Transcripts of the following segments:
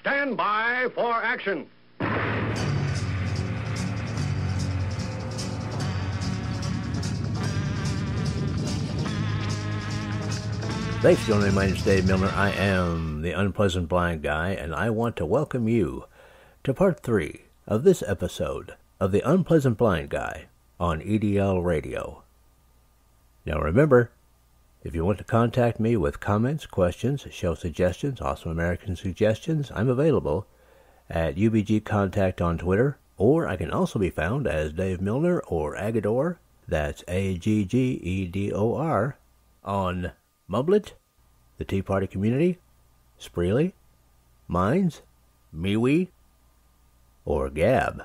Stand by for action. Thanks me. My name is Dave Milner. I am the Unpleasant Blind Guy, and I want to welcome you to part three of this episode of the Unpleasant Blind Guy on EDL Radio. Now remember, if you want to contact me with comments, questions, show suggestions, awesome American suggestions, I'm available at UBG Contact on Twitter, or I can also be found as Dave Milner or Aggedor, that's A-G-G-E-D-O-R, on Mumblet, the Tea Party Community, Spreely, Minds, MeWe, or Gab.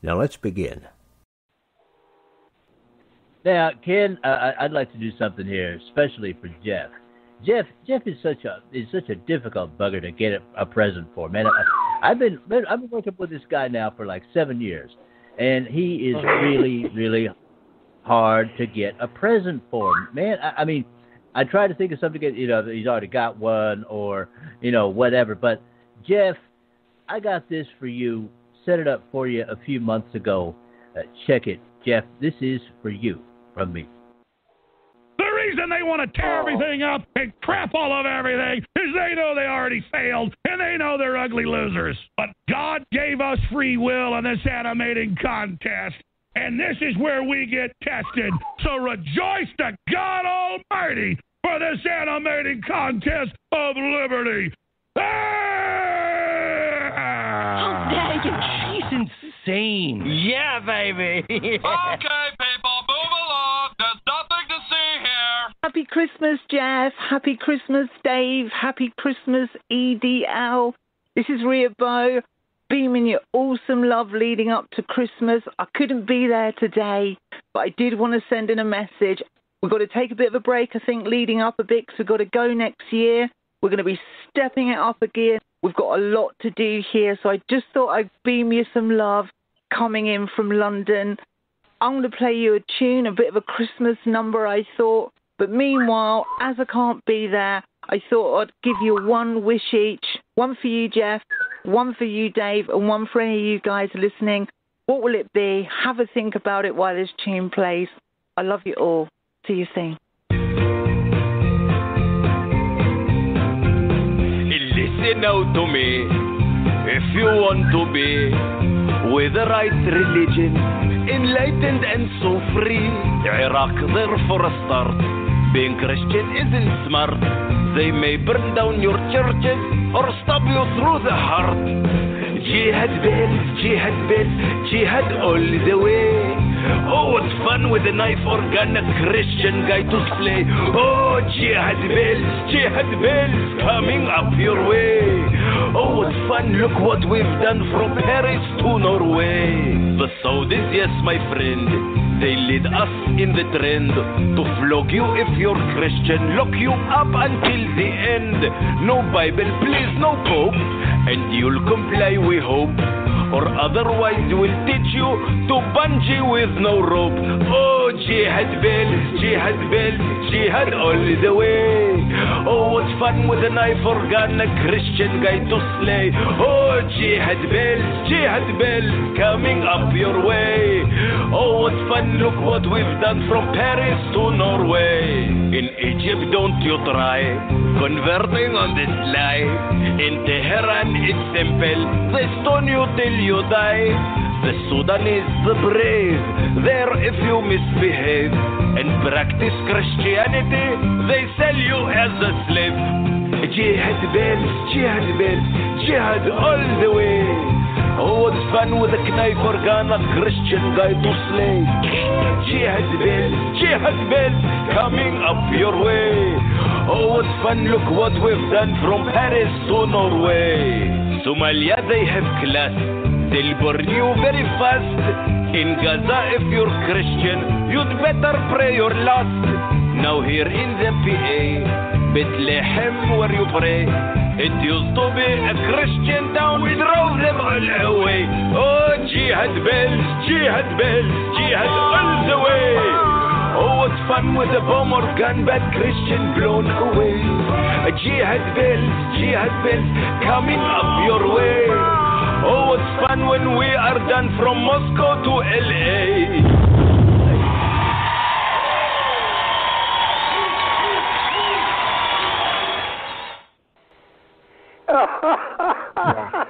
Now let's begin. Now, Ken, uh, I'd like to do something here, especially for Jeff. Jeff, Jeff is such a is such a difficult bugger to get a, a present for, man. I, I've been I've been working with this guy now for like seven years, and he is really really hard to get a present for, man. I, I mean, I try to think of something. Get you know, he's already got one or you know whatever. But Jeff, I got this for you. Set it up for you a few months ago. Uh, check it, Jeff. This is for you from me. The reason they want to tear oh. everything up and crap all over everything is they know they already failed and they know they're ugly losers. But God gave us free will in this animating contest, and this is where we get tested. So rejoice to God Almighty for this animating contest of liberty. How dare you? She's insane. Yeah, baby. okay, people, move along. There's nothing to see here. Happy Christmas, Jeff. Happy Christmas, Dave. Happy Christmas, EDL. This is Rhea Bow, beaming you awesome love leading up to Christmas. I couldn't be there today, but I did want to send in a message. We've got to take a bit of a break, I think, leading up a bit because we've got to go next year. We're going to be stepping it up a gear. We've got a lot to do here, so I just thought I'd beam you some love coming in from London. I'm going to play you a tune, a bit of a Christmas number, I thought. But meanwhile, as I can't be there, I thought I'd give you one wish each. One for you, Jeff, one for you, Dave, and one for any of you guys listening. What will it be? Have a think about it while this tune plays. I love you all. See you soon. Listen now to me. If you want to be with the right religion, enlightened and so free, Iraq there for a start. Being Christian isn't smart. They may burn down your churches or stab you through the heart. Jihad bells, jihad bells, jihad all the way. Oh, what fun with a knife or gun, a Christian guy to slay. Oh, jihad bells, jihad bells coming up your way. Oh, what fun, look what we've done from Paris to Norway. The Saudis, yes, my friend, they lead us in the trend to flog you if you're Christian, lock you up until the end. No Bible, please, no Pope, and you'll comply, we hope. Or otherwise we'll teach you to bungee with no rope. Oh, jihad bells, jihad bells, jihad all the way. Oh, what fun with a knife or gun, a Christian guy to slay. Oh, jihad bells, jihad bells, coming up your way. Oh, what fun, look what we've done from Paris to Norway. In Egypt, don't you try converting on this lie. In Tehran, it's simple. They stone you till you die. The Sudanese, the brave, there if you misbehave and practice Christianity, they sell you as a slave. Jihad bells, jihad bells, jihad all the way. Oh, what's fun with a knife or gun, a Christian guy to slay. Jihad bells, jihad bells, coming up your way. Oh, what's fun, look what we've done from Paris to Norway. Somalia, they have class. They'll burn you very fast. In Gaza, if you're Christian, you'd better pray your last. Now here in the PA, Bethlehem where you pray. It used to be a Christian town, we drove them all away. Oh, jihad bells, jihad bells, jihad all the way. Oh, it's fun with a bomb or gun, bad Christian blown away. Jihad bells, jihad bells coming up your way. Oh, it's fun when we are done from Moscow to LA.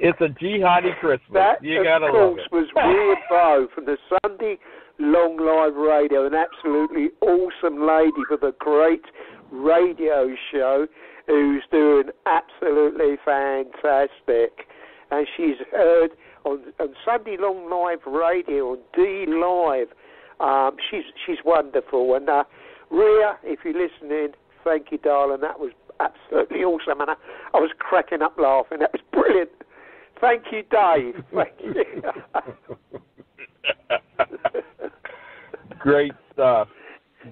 It's a jihadi Christmas. That, you of gotta course, love it. was Rhea Bow from the Sunday Long Live Radio, an absolutely awesome lady for the great radio show who's doing absolutely fantastic. And she's heard on, on Sunday Long Live Radio on D Live. Um, she's she's wonderful. And uh, Rhea, if you're listening, thank you, darling. That was absolutely awesome. And I, I was cracking up laughing. That was brilliant. Thank you, Dave. Thank you. Great stuff.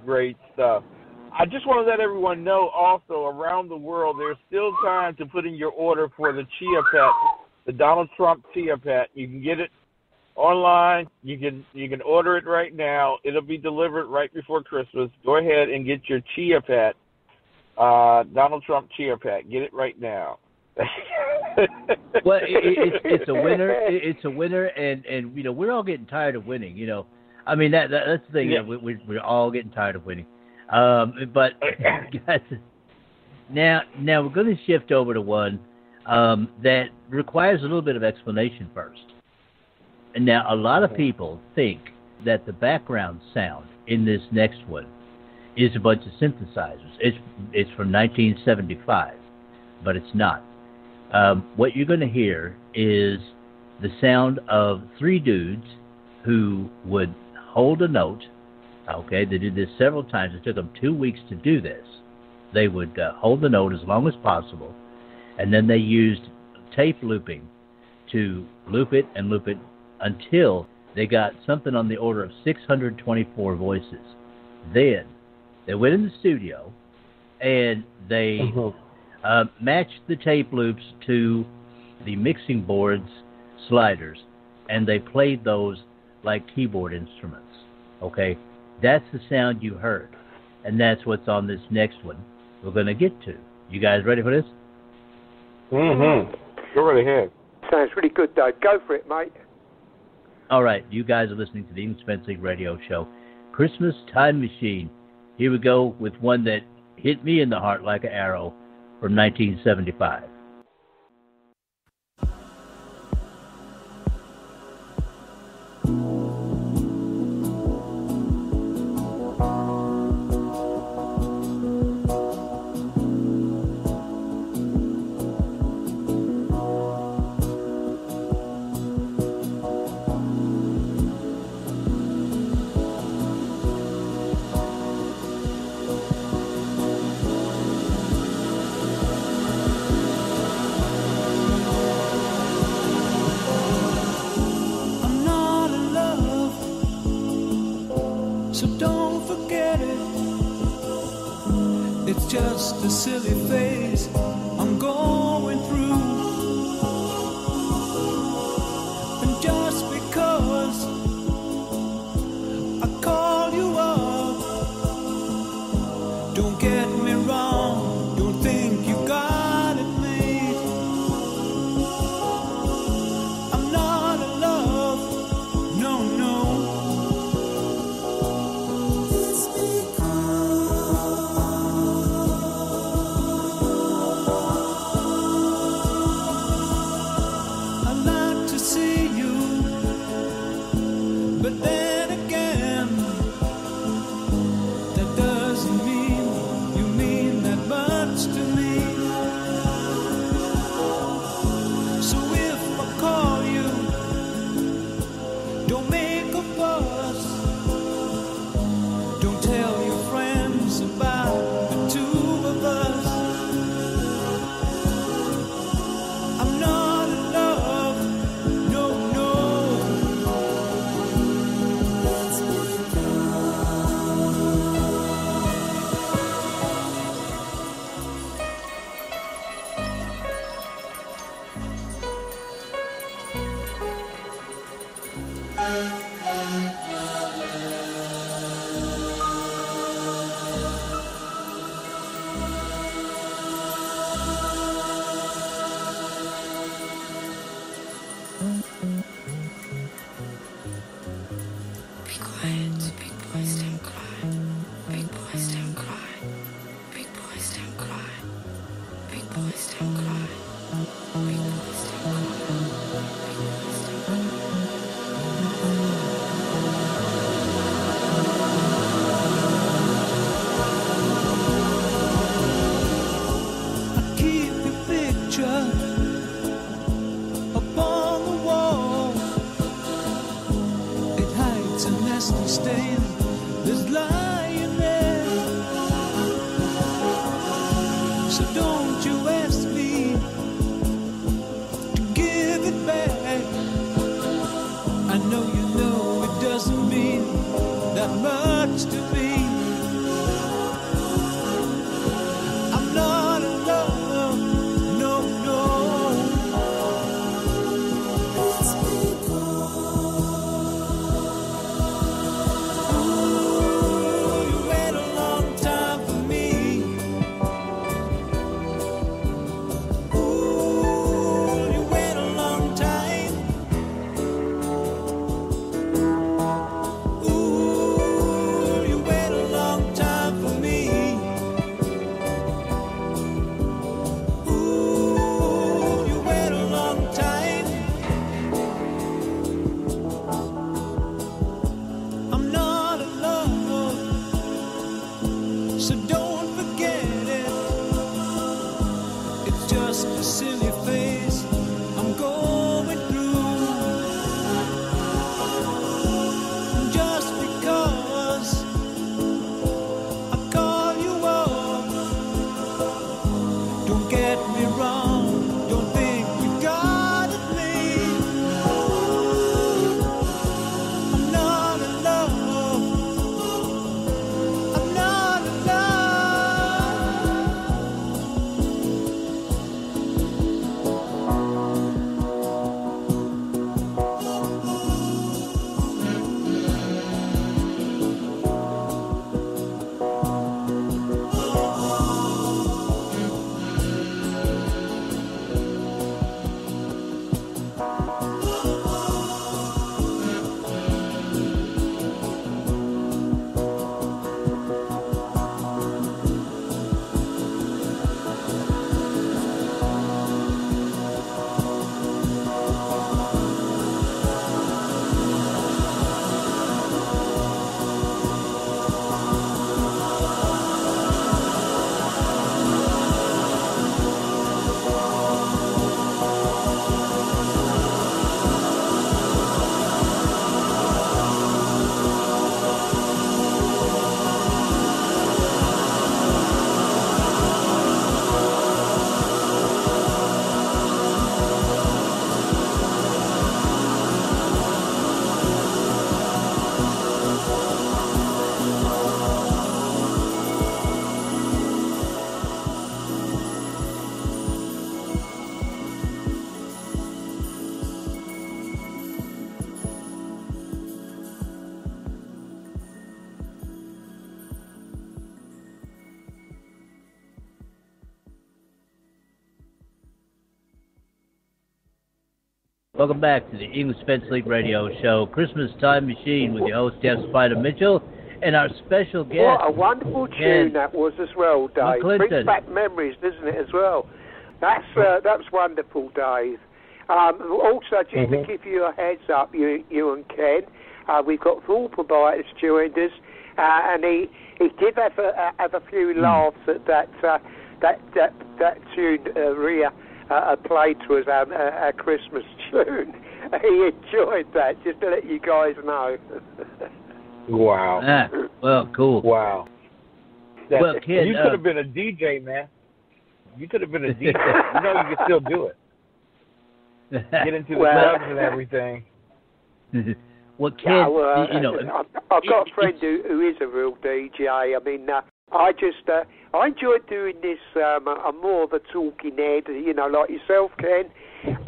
Great stuff. I just want to let everyone know also around the world there's still time to put in your order for the Chia Pet, the Donald Trump Chia Pet. You can get it online. You can you can order it right now. It'll be delivered right before Christmas. Go ahead and get your Chia Pet, uh, Donald Trump Chia Pet. Get it right now. well, it, it, it's it's a winner. It, it's a winner, and and you know we're all getting tired of winning. You know, I mean that, that that's the thing. Yeah. You know, we, we we're all getting tired of winning. Um, but guys, now now we're going to shift over to one um, that requires a little bit of explanation first. And now a lot of people think that the background sound in this next one is a bunch of synthesizers. It's it's from 1975, but it's not. Um, what you're going to hear is the sound of three dudes who would hold a note. Okay, they did this several times. It took them two weeks to do this. They would uh, hold the note as long as possible, and then they used tape looping to loop it and loop it until they got something on the order of 624 voices. Then they went in the studio and they uh, matched the tape loops to the mixing board's sliders, and they played those like keyboard instruments. Okay, that's the sound you heard, and that's what's on this next one we're going to get to. You guys ready for this? Mm-hmm. Go right ahead. Sounds really good, Dave. Go for it, mate. All right, you guys are listening to the Indispensable Radio Show, Christmas Time Machine. Here we go with one that hit me in the heart like an arrow from 1975. You ask me Welcome back to the English Defence League Radio Show, Christmas Time Machine, with your host Jeff Spider Mitchell and our special guest. What a wonderful tune that was as well, Dave. McClinton. Brings back memories, doesn't it, as well? That's uh, that's wonderful, Dave. Um, also, just to Mhm. give you a heads up, you you and Ken, uh, we've got Paul Probitis joined us, uh, and he he did have a uh, have a few laughs at that uh, that that that tune uh, Rhea uh, played to us our, our Christmas tune. he enjoyed that. Just to let you guys know. Wow. Ah, well, cool. Wow. That- Well, kid, you uh, could have been a DJ, man. You could have been a DJ. you know you could still do it. Get into the Well- clubs and everything. well, Ken, Yeah, well, you know, I- I've got a friend who, who is a real DJ. I mean, uh, I just uh, I enjoy doing this. Um, I'm more of a talking head, you know, like yourself, Ken.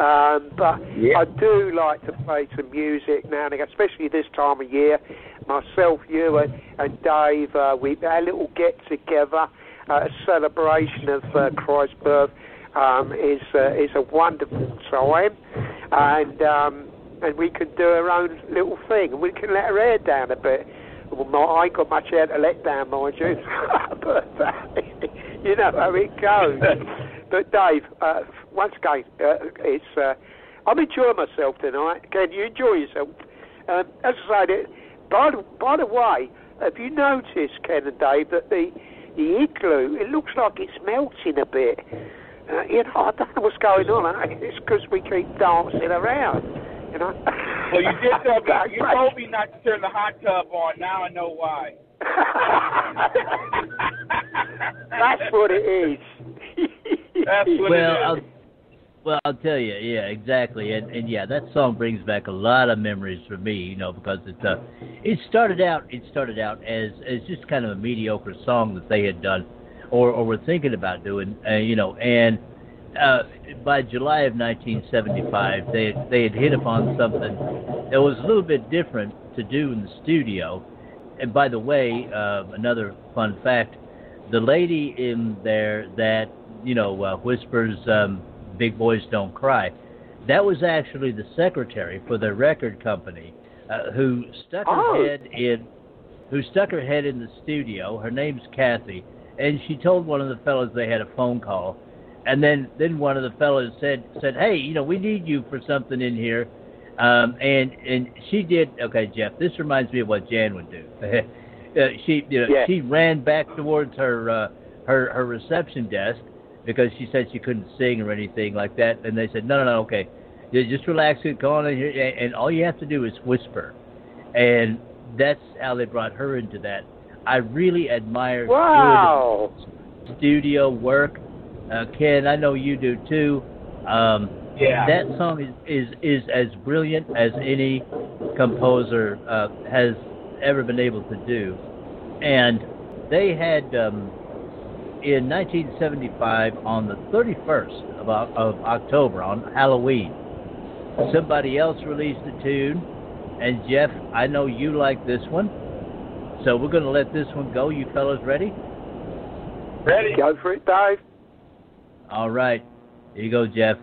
Um, but I do like to play some music now and again, especially this time of year. Myself, you, and, and Dave, uh, we our little get together, uh, a celebration of uh, Christ's birth, um, is uh, is a wonderful time, and um, and we can do our own little thing, we can let our hair down a bit. Well, my, I ain't got much hair to let down, mind you, but uh, you know how it goes. but Dave, uh, once again, uh, it's uh, I'm enjoying myself tonight. Can you enjoy yourself? Um, as I said, by the, by the way, have you noticed, Ken and Dave, that the the igloo it looks like it's melting a bit? Uh, you know, I don't know what's going on. It's because we keep dancing around. You know. Well, you did tell me. You told me not to turn the hot tub on. Now I know why. That's what it is. That's what well, it I'll, well, I'll tell you, yeah, exactly, and and yeah, that song brings back a lot of memories for me, you know, because it uh, it started out it started out as as just kind of a mediocre song that they had done, or or were thinking about doing, uh, you know, and uh, by July of 1975, they had, they had hit upon something that was a little bit different to do in the studio. And by the way, uh, another fun fact: the lady in there that you know uh, whispers um, "Big Boys Don't Cry," that was actually the secretary for the record company uh, who stuck her Oh. head in who stuck her head in the studio. Her name's Kathy, and she told one of the fellows they had a phone call, and then then one of the fellows said said, "Hey, you know, we need you for something in here." Um, and and she did okay, Jeff. This reminds me of what Jan would do. uh, she you know, Yeah. she ran back towards her uh, her her reception desk because she said she couldn't sing or anything like that. And they said, "No, no, no, okay, just relax and come on in here, and, and all you have to do is whisper." And that's how they brought her into that. I really admire Wow. good studio work. Uh, Ken, I know you do too. Um, Yeah. That song is, is, is as brilliant as any composer uh, has ever been able to do. And they had, um, in 1975, on the 31st of, of October, on Halloween, somebody else released a tune. And Jeff, I know you like this one. So we're going to let this one go. You fellas ready? Ready? Go for it, Dave. All right. Here you go, Jeff.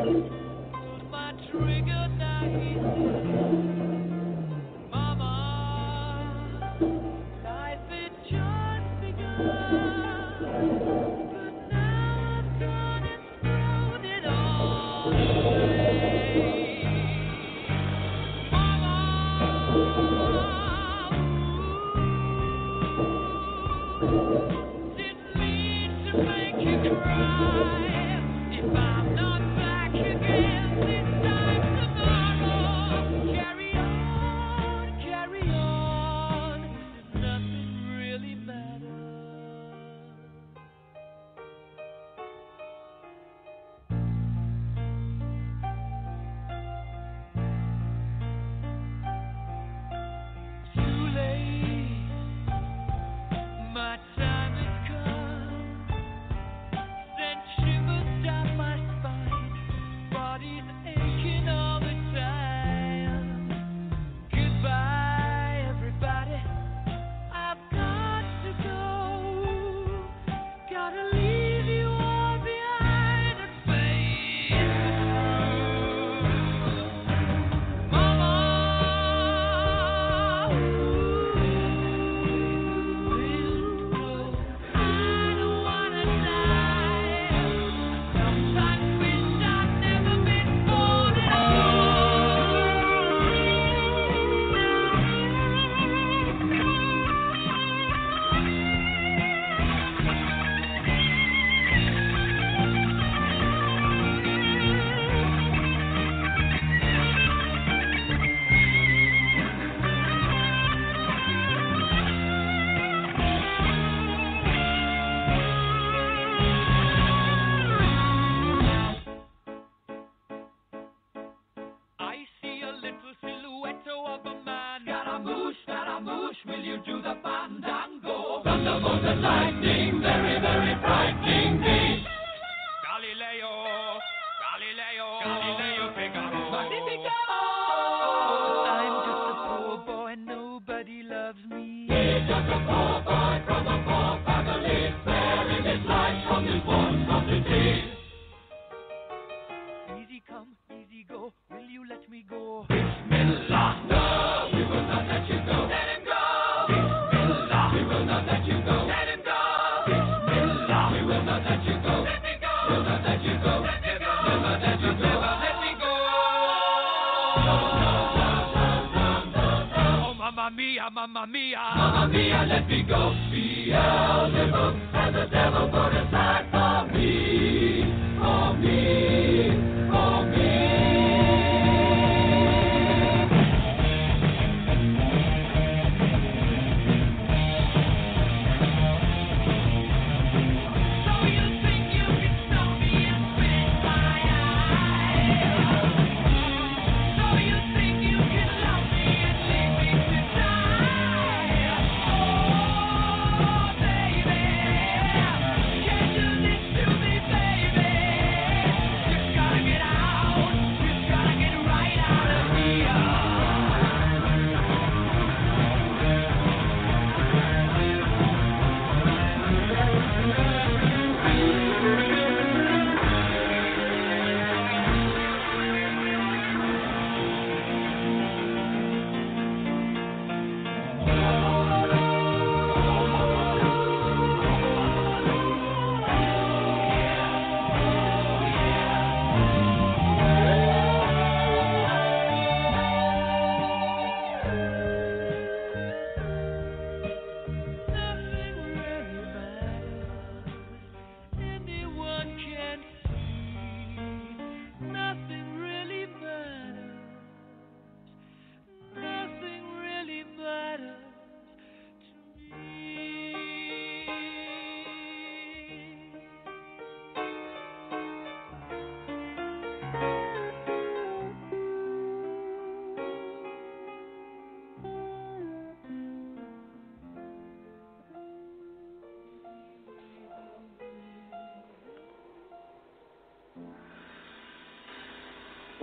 Against him.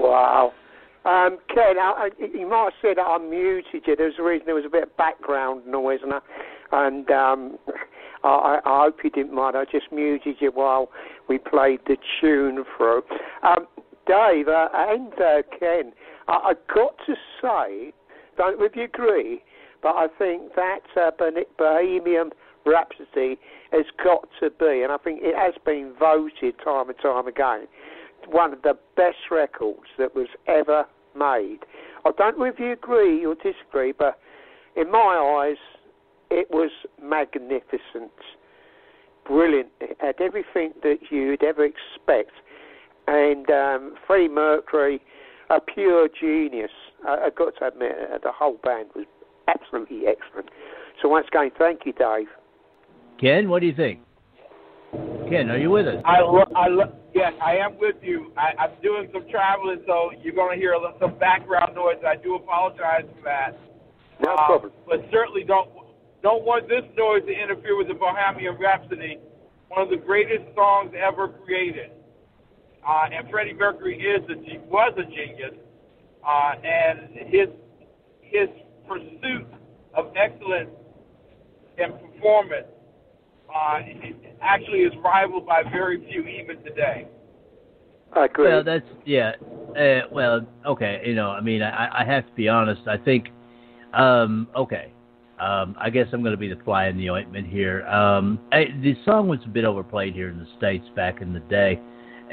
Wow. Um, Ken, I, you might have said that I muted you. There was a reason there was a bit of background noise, and I, and um, I, I hope you didn't mind. I just muted you while we played the tune through. Um, Dave uh, and uh, Ken, I, I got to say, don't know if you agree, but I think that uh, Bohemian Rhapsody has got to be, and I think it has been voted time and time again, one of the best records that was ever made. I don't know if you agree or disagree, but in my eyes, it was magnificent, brilliant. It had everything that you'd ever expect, and um, Freddie Mercury, a pure genius. I, I've got to admit, uh, the whole band was absolutely excellent. So once again, thank you, Dave. Ken, what do you think? Ken, are you with us? I, lo- I lo- yes, I am with you. I, I'm doing some traveling, so you're going to hear a little, some background noise. I do apologize for that. No Uh, problem. But certainly don't don't want this noise to interfere with the Bohemian Rhapsody, one of the greatest songs ever created. Uh, and Freddie Mercury is a was a genius, uh, and his his pursuit of excellence and performance uh, actually is rivaled by very few even today. I agree. Well, that's yeah. Uh, well, okay. You know, I mean, I, I have to be honest. I think, um, okay. Um, I guess I'm going to be the fly in the ointment here. Um, I, the song was a bit overplayed here in the states back in the day,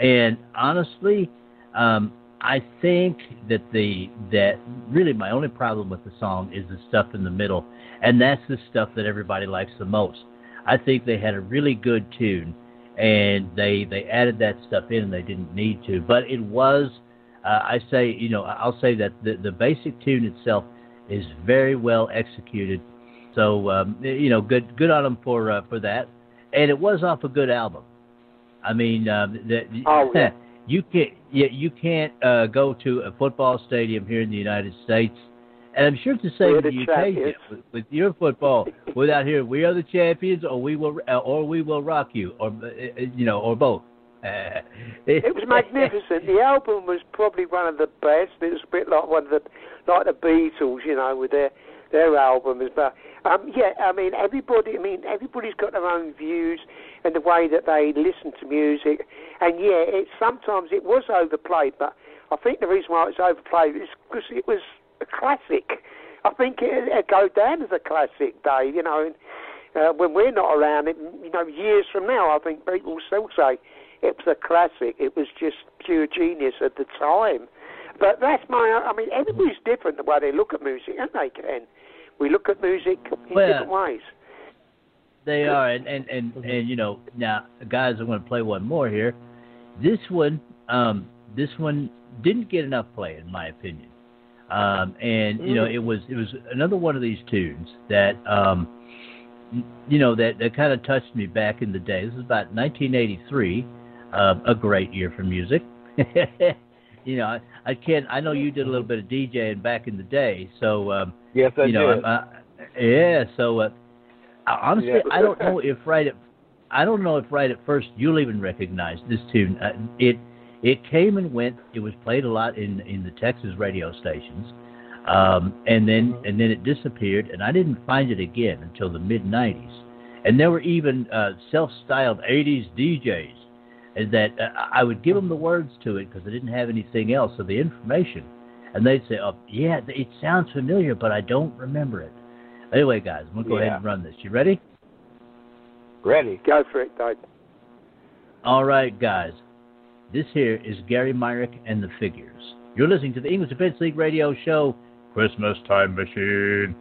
and honestly, um, I think that the that really my only problem with the song is the stuff in the middle, and that's the stuff that everybody likes the most. I think they had a really good tune, and they they added that stuff in, and they didn't need to. But it was, uh, I say, you know, I'll say that the the basic tune itself is very well executed. So um, you know, good good on them for uh, for that, and it was off a good album. I mean, uh, the, Oh, yeah. you can't yeah, you can't uh, go to a football stadium here in the United States And I'm sure to say We're the you, champions. KJ, with, with your football, without here, we are the champions, or we will, or we will rock you, or uh, you know, or both. Uh, It was magnificent. The album was probably one of the best. It was a bit like one of the like the Beatles, you know, with their their albums. But um, yeah, I mean, everybody. I mean, everybody's got their own views and the way that they listen to music. And yeah, it sometimes it was overplayed, but I think the reason why it's overplayed is because it was a classic. I think it, it'll go down as a classic, Dave. You know, and, uh, when we're not around, it, you know, years from now, I think people will still say it was a classic. It was just pure genius at the time. But that's my. I mean, everybody's different the way they look at music, aren't they, Ken? We look at music in Well, different ways. They are, and and and, and you know, now guys, I'm going to play one more here. This one, um, this one didn't get enough play, in my opinion. Um, and you know, Mm. it was it was another one of these tunes that, um, you know, that that kind of touched me back in the day. This is about 1983, uh, a great year for music. you know, I, I can't. I know you did a little bit of DJing back in the day, so um, Yes, I you know, did. Uh, yeah. So uh, honestly, Yeah. I don't know if right at I don't know if right at first you'll even recognize this tune. Uh, it it came and went. It was played a lot in in the Texas radio stations, um, and then Mm-hmm. and then it disappeared, and I didn't find it again until the mid '90s. And there were even uh, self-styled '80s DJs and that uh, I would give them the words to it because I didn't have anything else of the information, and they'd say, "Oh, yeah, it sounds familiar, but I don't remember it." Anyway, guys, I'm gonna go ahead and run this. You ready? Ready. Go for it, Dave. All right, guys. This here is Gary Myrick and the Figures. You're listening to the English Defense League radio show, Christmas Time Machine.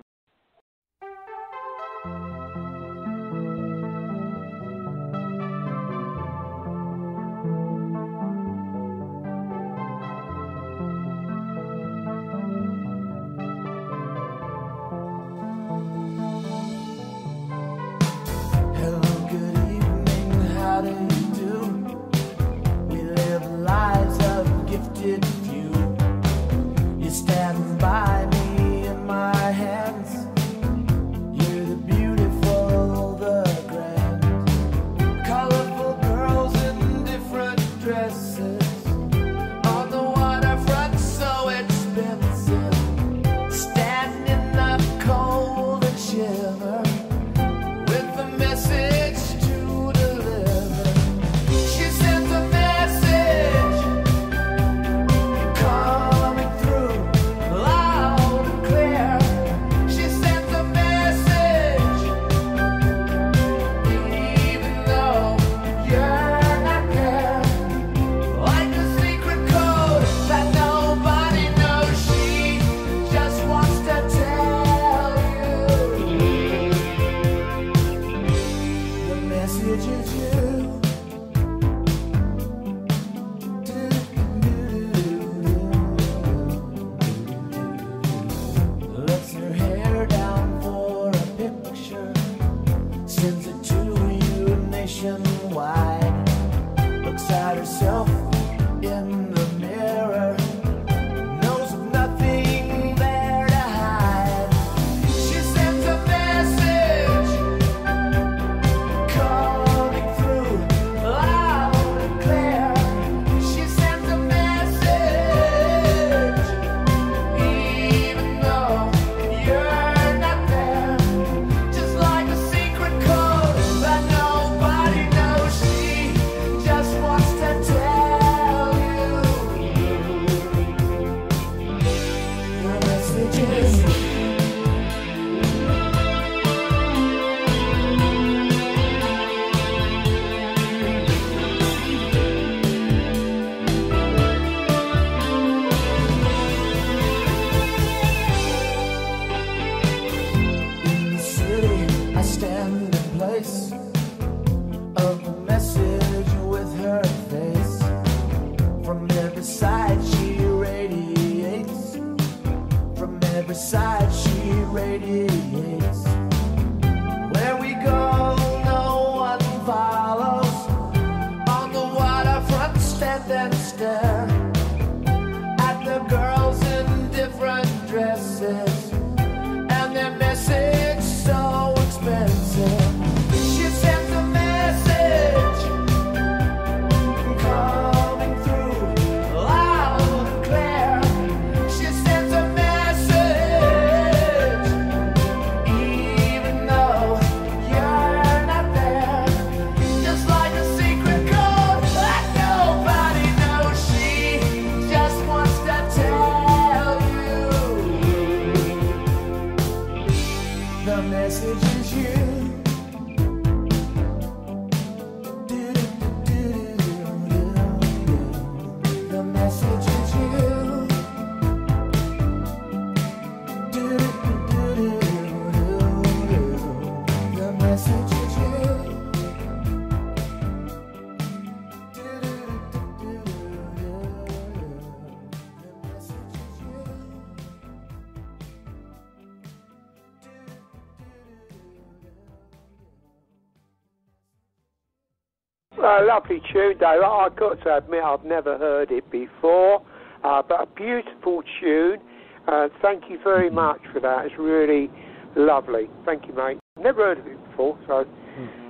Lovely tune, Dave. I- I've got to admit, I've never heard it before, uh, but a beautiful tune. Uh, thank you very much for that. It's really lovely. Thank you, mate. Never heard of it before, so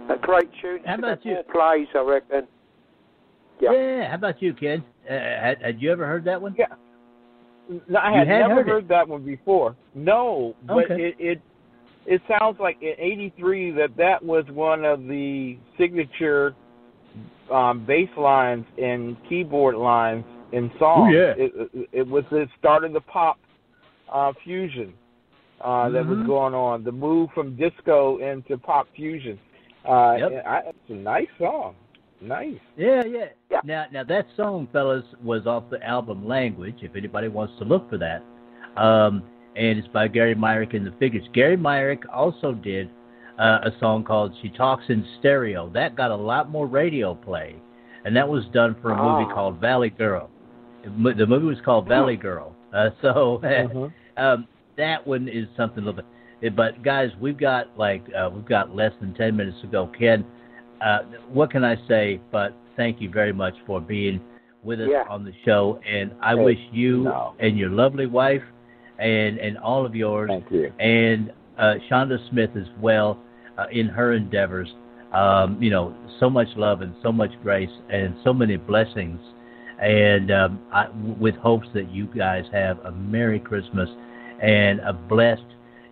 a great tune. How about More plays, I reckon. Yeah. How about you, Ken? Uh, had, had you ever heard that one? Yeah. No, I had had never heard heard, that one before. No, but Okay. it, it it sounds like in '83 that that was one of the signature um, bass lines and keyboard lines in songs. Oh, yeah. It, it, it was the start of the pop uh, fusion uh, that was Mhm. going on. The move from disco into pop fusion. Uh, Yep. I, it's a nice song. Nice. Yeah, yeah. Now, now that song, fellas, was off the album Language. If anybody wants to look for that, um, and it's by Gary Myrick and the Figures. Gary Myrick also did uh, a song called "She Talks in Stereo." That got a lot more radio play, and that was done for a movie Ah. called Valley Girl. The movie was called Valley Girl. Uh, so Mhm. um, that one is something a little bit. But guys, we've got like uh, we've got less than ten minutes to go. Ken, uh, what can I say? But thank you very much for being with us Yeah. on the show, and I Hey, wish you no. and your lovely wife and and all of yours Thank you. and uh, Shonda Smith as well uh, in her endeavors. Um, you know, so much love and so much grace and so many blessings, and um, I, with hopes that you guys have a Merry Christmas and a blessed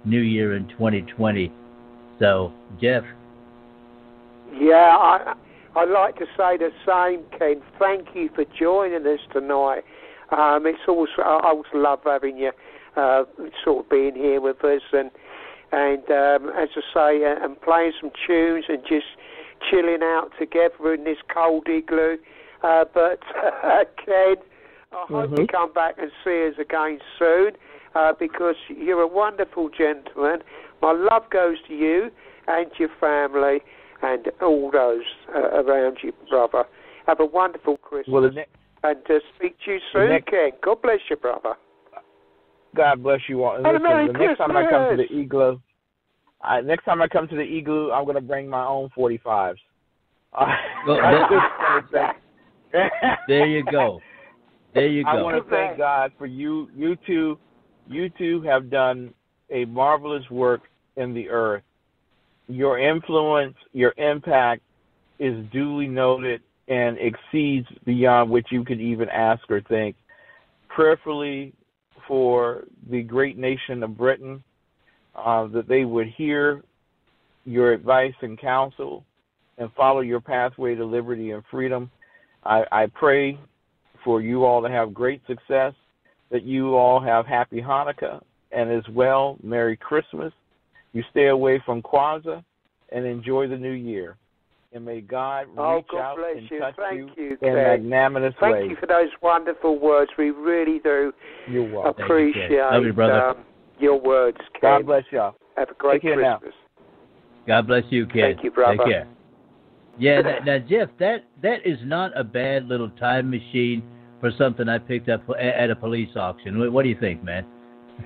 New Year in 2020. So, Jeff, Yeah, I, I'd like to say the same, Ken. Thank you for joining us tonight. Um, it's also I always love having you, uh, sort of being here with us, and and um, as I say, uh, and playing some tunes and just chilling out together in this cold igloo. Uh, but Ken, I hope you Mhm. come back and see us again soon, uh, because you're a wonderful gentleman. My love goes to you and your family and all those uh, around you, brother. Have a wonderful Christmas. Well, the ne- and uh, speak to you soon, next- Ken. God bless you, brother. God bless you all. And And listen, Merry the next time I come to the igloo, I, next time I come to the igloo, I'm going to bring my own 45s. Uh, Well, I that- just wanna thank- there you go. There you go. I want to thank God for you. You two, you two have done a marvelous work in the earth. Your influence, your impact, is duly noted and exceeds beyond what you could even ask or think. Prayerfully for the great nation of Britain, uh, that they would hear your advice and counsel and follow your pathway to liberty and freedom. I, I pray for you all to have great success, that you all have happy Hanukkah, and as well, Merry Christmas. You stay away from Kwanzaa and enjoy the new year. And may God Oh, God out bless and you. touch Thank you, you, in Ken. magnanimous Thank ways. you for those wonderful words. We really do You're welcome. appreciate Love you, brother. Um, your words, Ken. God bless y'all. Have a great Take care now. Christmas. God bless you, Ken. Thank you, brother. Take care. Yeah, that, now Jeff, that that is not a bad little time machine for something I picked up at at a police auction. What, what do you think, man?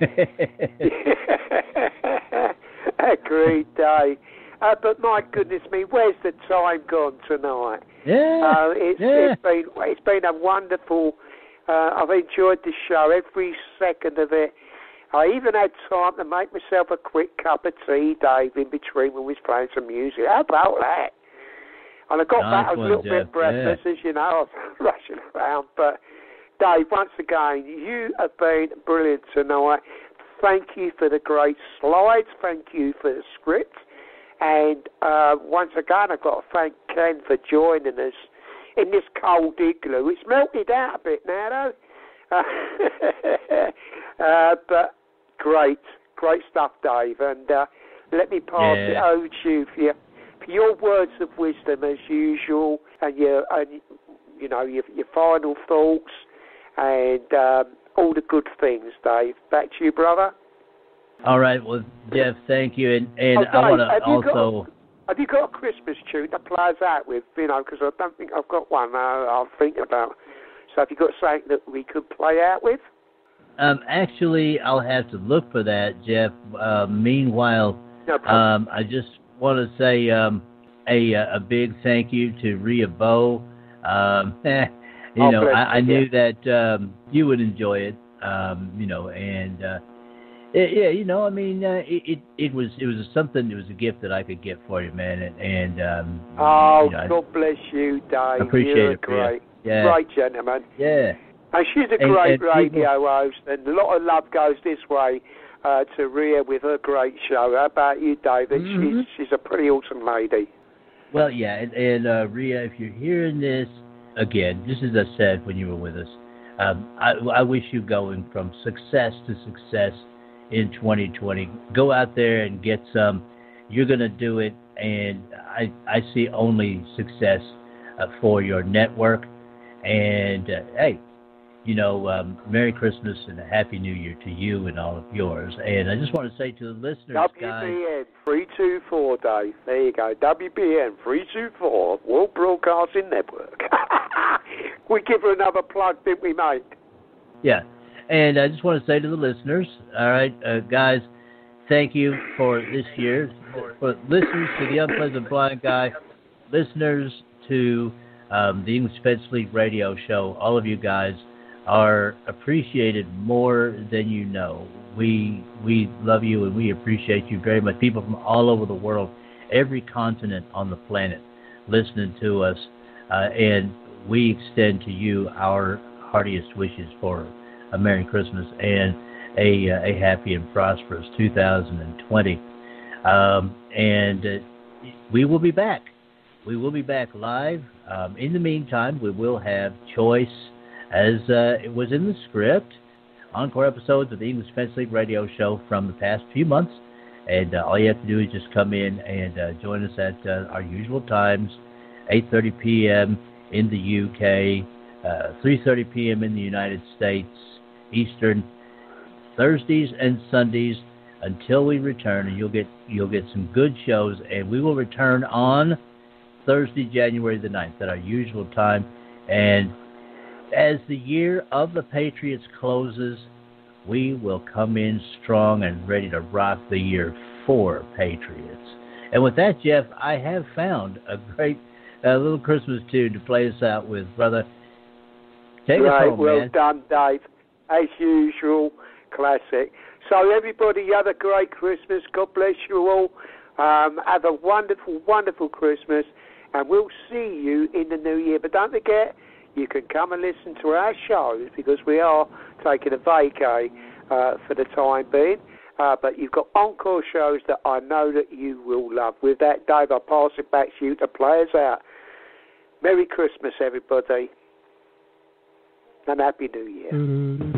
a great Dave. Uh, but my goodness me, where's the time gone tonight? yeah, Uh, it's, yeah. it's been it's been a wonderful. Uh, I've enjoyed the show every second of it. I even had time to make myself a quick cup of tea, Dave, in between when we was playing some music. How about that? And I got Nice back, I was one, a little Jeff, bit breathless, as you know, I was rushing around. But Dave, once again, you have been brilliant tonight. Thank you for the great slides. Thank you for the script. And uh, once again, I've got to thank Ken for joining us in this cold igloo. It's melted out a bit now, though. uh, but great, great stuff, Dave. And uh, let me pass it over to you for your, for your words of wisdom, as usual, and your, and, you know, your, your final thoughts and um, all the good things, Dave. Back to you, brother. All right, well, Jeff, thank you, and and I want to you got- also. Have you got a Christmas tune to play us out with? You know, because I don't think I've got one. Uh, I'm thinking about. So have you got something that we could play out with? Um, actually, I'll have to look for that, Jeff. Uh, meanwhile, No um, I just want to say um, a a big thank you to Rhea Bow. Um, you Oh, know, I, I knew that um, you would enjoy it. Um, you know, and uh, it, yeah, you know, I mean, uh, it, it it was it was something. It was a gift that I could get for you, man, and, and um, Oh, you know, God bless you, Dave. Appreciate You're it, great, Yeah. great gentleman. yeah. And she's a And- great and people- radio host, and a lot of love goes this way uh, to Rhea with her great show. How about you, David? Mhm. She's she's a pretty awesome lady. Well, yeah, and, and uh, Rhea, if you're hearing this again, just as I said when you were with us, um, I, I wish you going from success to success in 2020. Go out there and get some. You're gonna do it, and I I see only success uh, for your network. And uh, hey, you know, um, Merry Christmas and a Happy New Year to you and all of yours. And I just want to say to the listeners, guys. WBN three two four, Dave. There you go. WBN three two four, World Broadcasting Network. we give her another plug, didn't we, mate? Yeah. And I just want to say to the listeners, all right, uh, guys, thank you for this year, for listeners to the Unpleasant Blind Guy, listeners to um, the English Defence League Radio Show. All of you guys are appreciated more than you know. We we love you and we appreciate you very much. People from all over the world, every continent on the planet, listening to us, uh, and we extend to you our heartiest wishes for a Merry Christmas and a uh, a happy and prosperous 2020. Um, and uh, we will be back. We will be back live. Um, in the meantime, we will have choice, as uh, it was in the script, encore episodes of the English Defence League radio show from the past few months. And uh, all you have to do is just come in and uh, join us at our usual times, 8:30 p.m. in the UK, uh, 3:30 p.m. in the United States Eastern, Thursdays and Sundays until we return, and you'll get you'll get some good shows. And we will return on Thursday, January the 9th, at our usual time. And as the year of the Patriots closes, we will come in strong and ready to rock the year for Patriots. And with that, Jeff, I have found a great uh, little Christmas tune to play us out with, brother. Take us right, home, well man. done, Dave. As usual, classic. So everybody, have a great Christmas. God bless you all. Um, have a wonderful, wonderful Christmas, and we'll see you in the new year. But don't forget, you can come and listen to our shows because we are taking a vacay uh, for the time being. Uh, but you've got encore shows that I know that you will love. With that, Dave, I'll pass it back to you to play us out. Merry Christmas, everybody, and Happy New Year. I'm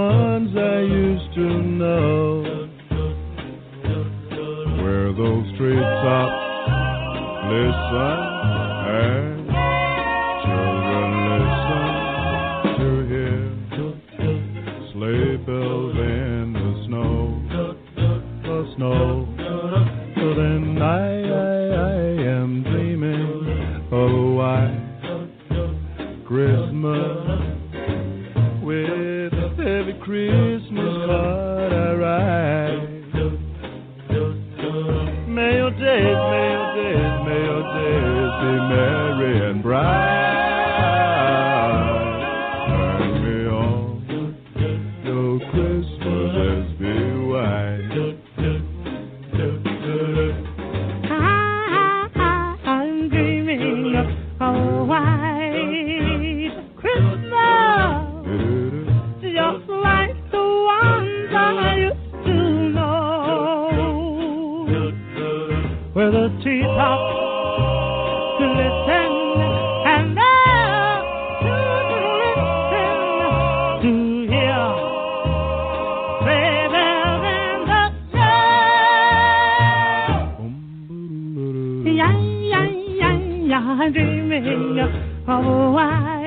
呀呀呀呀，最美呀！哦啊。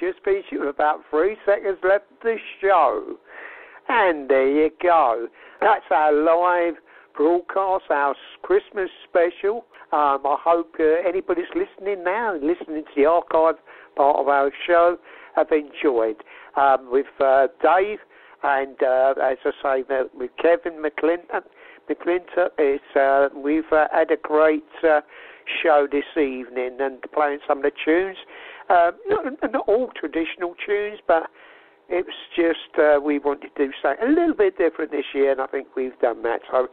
Just finished with about three seconds left of the show. And there you go. That's our live broadcast, our Christmas special. Um, I hope uh, anybody's listening now listening to the archive part of our show have enjoyed. Um, with uh, Dave and, uh, as I say, uh, with Kevin McClinton, McClinton, it's, uh, we've uh, had a great uh, show this evening and playing some of the tunes. Uh, not, not all traditional tunes, but it was just uh, we wanted to do something a little bit different this year, and I think we've done that. So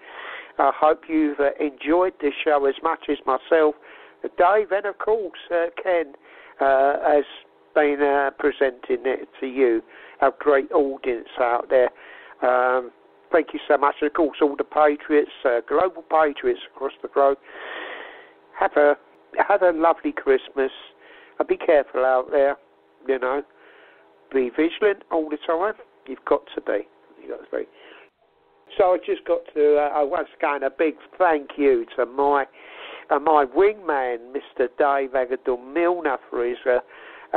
I hope you've uh, enjoyed this show as much as myself, uh, Dave, and of course uh, Ken uh, has been presenting it to you, a great audience out there. Um, thank you so much, and of course all the patriots, global patriots across the globe. Have a have a lovely Christmas, and be careful out there. You know, be vigilant all the time. You've got to be. You've got to be. So I just got to uh, once again a big thank you to my uh, my wingman, Mr. Dave Aggedor Milner, for his uh,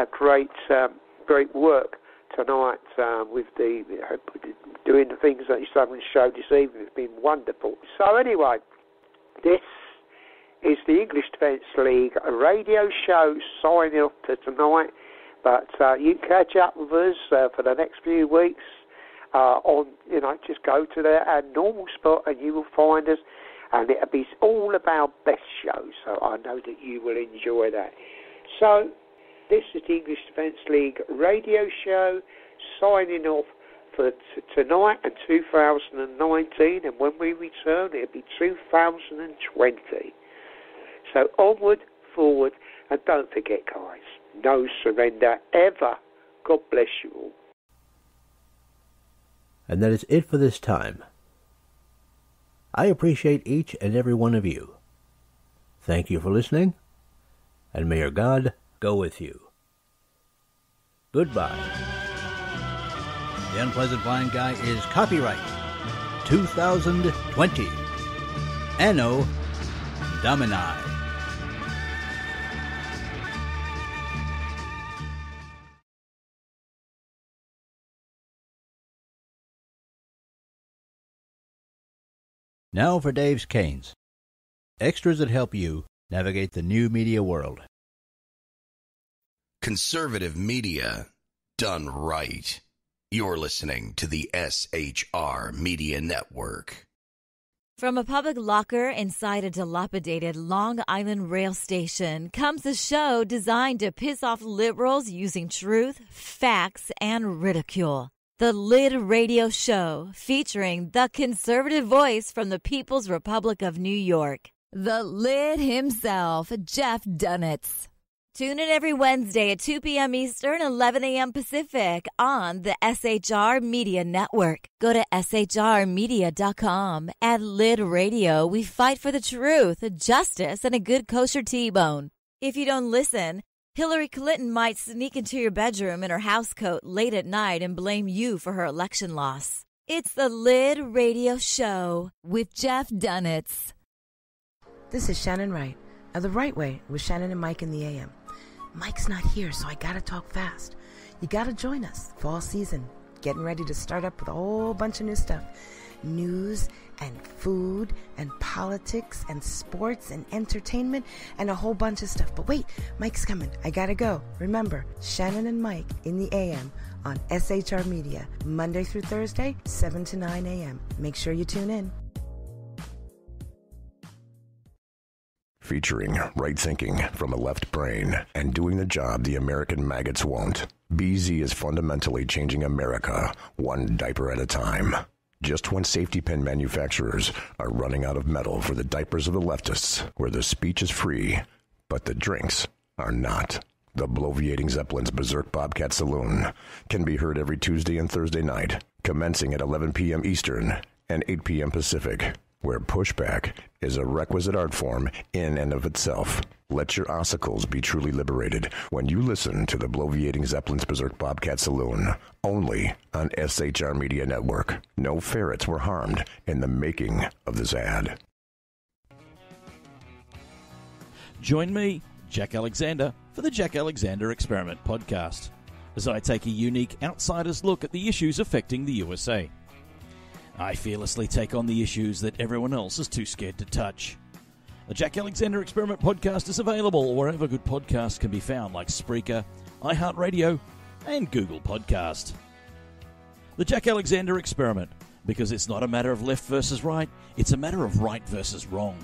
a great um, great work tonight uh, with the doing the things that on the show this evening. It's been wonderful. So anyway, this is the English Defence League radio show signing off to tonight. But uh, you can catch up with us uh, for the next few weeks uh, on, you know, just go to the, our normal spot and you will find us. And it'll be all about best shows. So I know that you will enjoy that. So this is the English Defence League radio show signing off for t- tonight and 2019. And when we return, it'll be 2020. So onward, forward, and don't forget, guys, no surrender ever. God bless you all. And that is it for this time. I appreciate each and every one of you. Thank you for listening, and may your God go with you. Goodbye. The Unpleasant Blind Guy is copyright 2020. Anno Domini. Now for Dave's Canes. Extras that help you navigate the new media world. Conservative media done right. You're listening to the SHR Media Network. From a public locker inside a dilapidated Long Island rail station comes a show designed to piss off liberals using truth, facts, and ridicule. The Lid Radio Show, featuring the conservative voice from the People's Republic of New York, the Lid himself, Jeff Dunetz. Tune in every Wednesday at 2 p.m. Eastern, 11 a.m. Pacific on the SHR Media Network. Go to shrmedia.com. At Lid Radio, we fight for the truth, justice, and a good kosher T-bone. If you don't listen, Hillary Clinton might sneak into your bedroom in her housecoat late at night and blame you for her election loss. It's the Lid Radio Show with Jeff Dunetz. This is Shannon Wright of The Right Way with Shannon and Mike in the AM. Mike's not here, so I gotta talk fast. You gotta join us. Fall season. Getting ready to start up with a whole bunch of new stuff. News, and food and politics and sports and entertainment and a whole bunch of stuff. But wait, Mike's coming. I gotta go. Remember, Shannon and Mike in the AM on SHR Media, Monday through Thursday, 7 to 9 a.m. Make sure you tune in. Featuring right thinking from a left brain and doing the job the American maggots won't. BZ is fundamentally changing America one diaper at a time. Just when safety pin manufacturers are running out of metal for the diapers of the leftists, where the speech is free, but the drinks are not. The Bloviating Zeppelin's Berserk Bobcat Saloon can be heard every Tuesday and Thursday night, commencing at 11 p.m. Eastern and 8 p.m. Pacific, where pushback is a requisite art form in and of itself. Let your ossicles be truly liberated when you listen to the Bloviating Zeppelin's Berserk Bobcat Saloon, only on SHR Media Network. No ferrets were harmed in the making of this ad. Join me, Jack Alexander, for the Jack Alexander Experiment podcast, as I take a unique outsider's look at the issues affecting the USA. I fearlessly take on the issues that everyone else is too scared to touch. The Jack Alexander Experiment podcast is available wherever good podcasts can be found, like Spreaker, iHeartRadio, and Google Podcast. The Jack Alexander Experiment, because it's not a matter of left versus right, it's a matter of right versus wrong.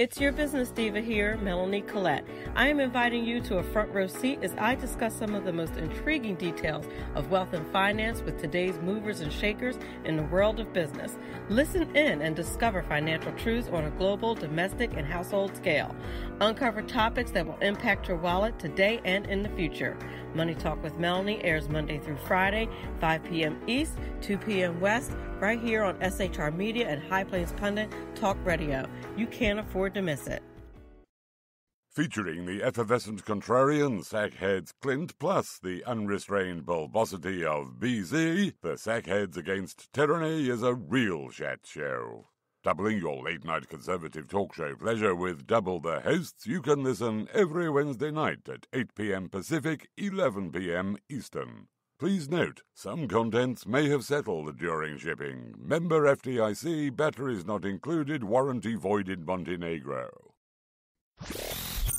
It's your business diva here, Melanie Collette. I am inviting you to a front row seat as I discuss some of the most intriguing details of wealth and finance with today's movers and shakers in the world of business. Listen in and discover financial truths on a global, domestic, and household scale. Uncover topics that will impact your wallet today and in the future. Money Talk with Melanie airs Monday through Friday, 5 p.m. East, 2 p.m. West, right here on SHR Media and High Plains Pundit Talk Radio. You can't afford to miss it. Featuring the effervescent contrarian Sackheads Clint, plus the unrestrained bulbosity of BZ, the Sackheads Against Tyranny is a real chat show. Doubling your late night conservative talk show pleasure with double the hosts, you can listen every Wednesday night at 8 p.m. Pacific, 11 p.m. Eastern. Please note, some contents may have settled during shipping. Member FDIC, batteries not included, warranty void in Montenegro.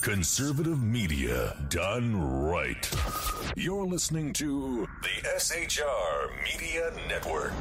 Conservative media done right. You're listening to the SHR Media Network.